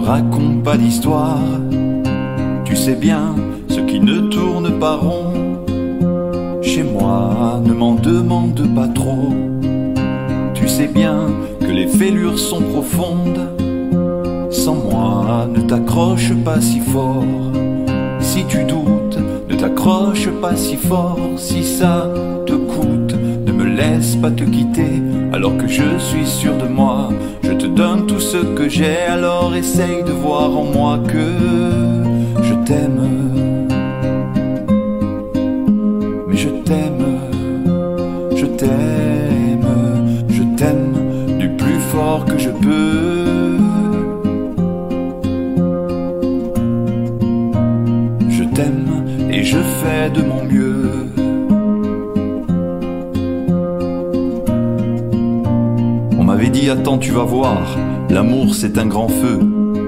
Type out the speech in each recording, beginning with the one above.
raconte pas d'histoire. Tu sais bien ce qui ne tourne pas rond. Chez moi, ne m'en demande pas trop. Tu sais bien que les fêlures sont profondes. Sans moi, ne t'accroche pas si fort. Si tu doutes, ne t'accroche pas si fort. Si ça te coûte, ne me laisse pas te quitter. Alors que je suis sûr de moi, je te donne tout ce que j'ai. Alors essaye de voir en moi que je t'aime. Mais je t'aime, je t'aime, je t'aime du plus fort que je peux. Je t'aime et je fais de mon mieux. Attends tu vas voir, l'amour c'est un grand feu.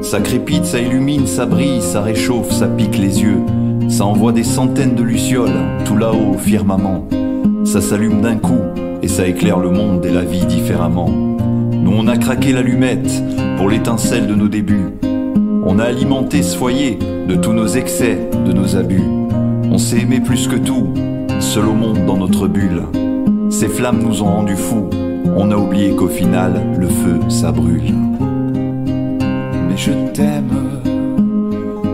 Ça crépite, ça illumine, ça brille, ça réchauffe, ça pique les yeux. Ça envoie des centaines de lucioles, tout là-haut au firmament. Ça s'allume d'un coup et ça éclaire le monde et la vie différemment. Nous on a craqué l'allumette pour l'étincelle de nos débuts. On a alimenté ce foyer de tous nos excès, de nos abus. On s'est aimé plus que tout, seul au monde dans notre bulle. Ces flammes nous ont rendus fous. On a oublié qu'au final, le feu, ça brûle. Mais je t'aime,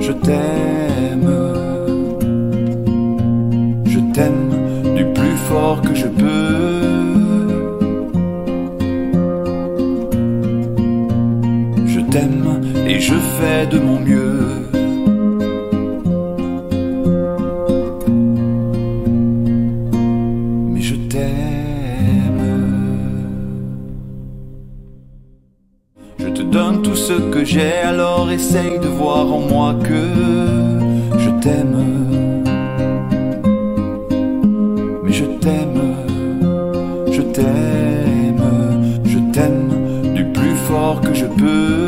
je t'aime. Je t'aime du plus fort que je peux. Je t'aime et je fais de mon mieux. Mais je t'aime. Donne tout ce que j'ai, alors essaye de voir en moi que je t'aime. Mais je t'aime, je t'aime, je t'aime du plus fort que je peux.